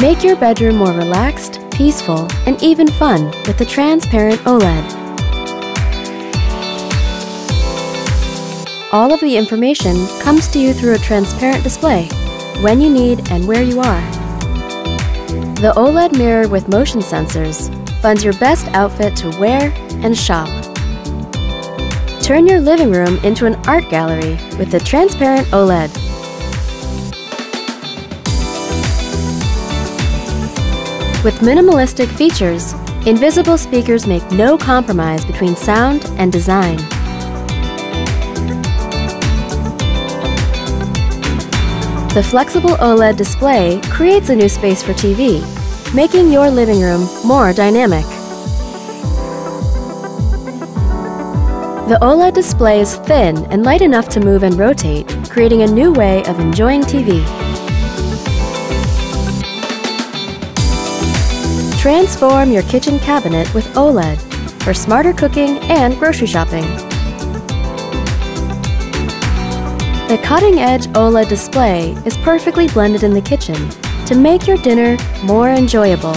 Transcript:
Make your bedroom more relaxed, peaceful, and even fun with the transparent OLED. All of the information comes to you through a transparent display, when you need and where you are. The OLED mirror with motion sensors finds your best outfit to wear and shop. Turn your living room into an art gallery with the transparent OLED. With minimalistic features, invisible speakers make no compromise between sound and design. The flexible OLED display creates a new space for TV, making your living room more dynamic. The OLED display is thin and light enough to move and rotate, creating a new way of enjoying TV. Transform your kitchen cabinet with OLED for smarter cooking and grocery shopping. The cutting-edge OLED display is perfectly blended in the kitchen to make your dinner more enjoyable